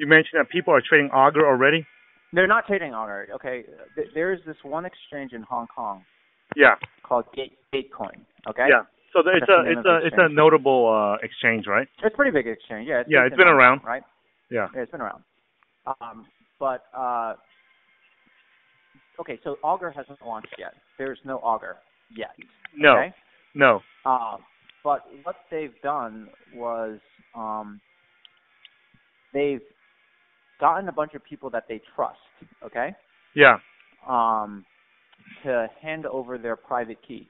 you mentioned that people are trading Augur already. They're not trading Augur. Okay, there's this one exchange in Hong Kong Yeah. called Gate Gatecoin. Okay. Yeah. So it's That's a it's a it's a notable uh, exchange, right? It's a pretty big exchange. Yeah. It's Yeah, it's been Hong around. Right? Yeah. Yeah, it's been around. Um, but uh, okay, so Augur hasn't launched yet. There's no Augur yet. No. Okay? No. Uh, but what they've done was um, they've gotten a bunch of people that they trust. Okay. Yeah. Um, to hand over their private keys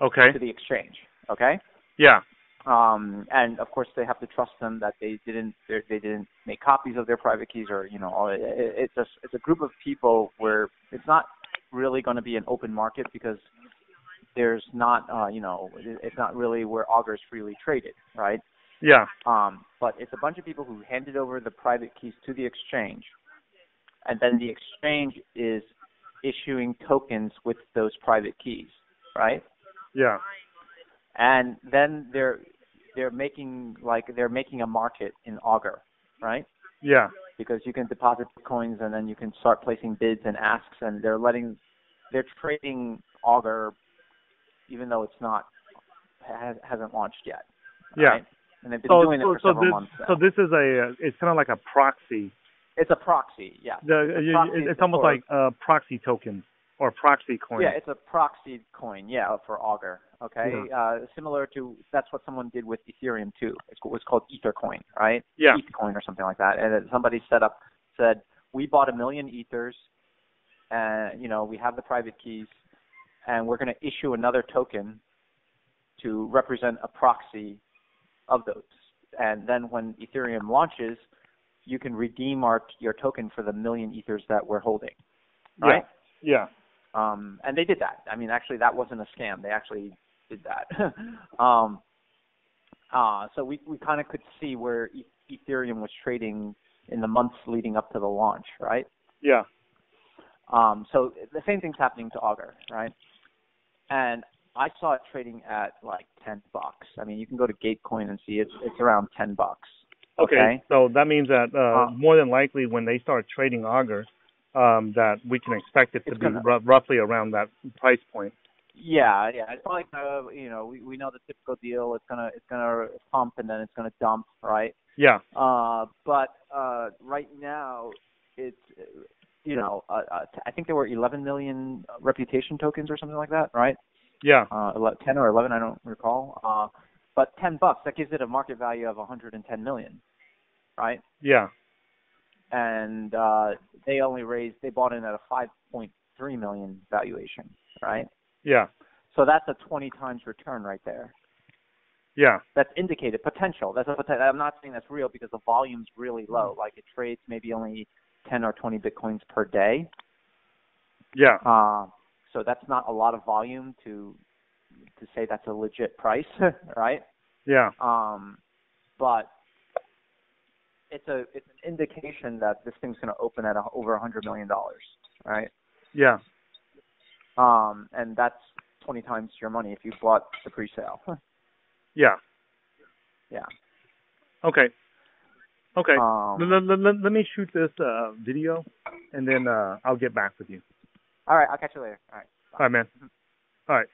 Okay. to the exchange. Okay. Yeah. um, and of course they have to trust them that they didn't they're- didn't make copies of their private keys or you know all it, it, it's a it's a group of people where it's not really going to be an open market because there's not uh, you know it's not really where Augur is freely traded right Yeah. um, but it's a bunch of people who handed over the private keys to the exchange and then the exchange is issuing tokens with those private keys right Yeah. and then they're they're making like they're making a market in Augur, right? Yeah. Because you can deposit coins and then you can start placing bids and asks, and they're letting they're trading Augur, even though it's not has, hasn't launched yet. Yeah. right? And they've been So doing it so, for so several this months. so this is a uh, it's kind of like a proxy. it's a proxy, yeah. The, you- proxy it's almost like a proxy token or proxy coin. Yeah, it's a proxy coin, yeah, for Augur. Okay, uh, similar to that's what someone did with Ethereum too. It's, it was called EtherCoin, right? Yeah. ETHCoin or something like that. And somebody set up said, we bought a million ethers, and you know we have the private keys, and we're going to issue another token to represent a proxy of those. And then when Ethereum launches, you can redeem our your token for the million ethers that we're holding, right? Yeah. um and they did that i mean actually that wasn't a scam they actually did that um uh so we we kind of could see where e- ethereum was trading in the months leading up to the launch right Yeah. um so the same thing's happening to augur right and i saw it trading at like 10 bucks i mean you can go to gatecoin and see it's it's around 10 bucks Okay. Okay. So that means that uh, Uh, more than likely when they start trading Augur, um, that we can expect it to be gonna- ru- roughly around that price point. Yeah, yeah. It's probably uh, you know we we know the typical deal. It's gonna it's gonna pump and then it's gonna dump, right? Yeah. Uh, but uh, right now, it's you know uh, uh, I think there were 11 million reputation tokens or something like that, right? Yeah. Uh, ele- 10 or 11, I don't recall. Uh, but 10 bucks that gives it a market value of 110 million, right? Yeah. And uh, they only raised they bought in at a 5.3 million valuation, right? Yeah. So that's a 20 times return right there. Yeah. that's indicated potential. That's a poten- I'm not saying that's real because the volume's really low. Like it trades maybe only 10 or 20 bitcoins per day. Yeah. Uh, so that's not a lot of volume to to say that's a legit price, right? Yeah. Um, but it's a it's an indication that this thing's going to open at a, over a hundred million dollars, right? Yeah. Um, and that's 20 times your money if you bought the pre-sale. Yeah. yeah. Okay. Okay. Um, let, let, let, let me shoot this uh, video, and then uh, I'll get back with you. All right, I'll catch you later. All right. All right, man. Mm-hmm. All right.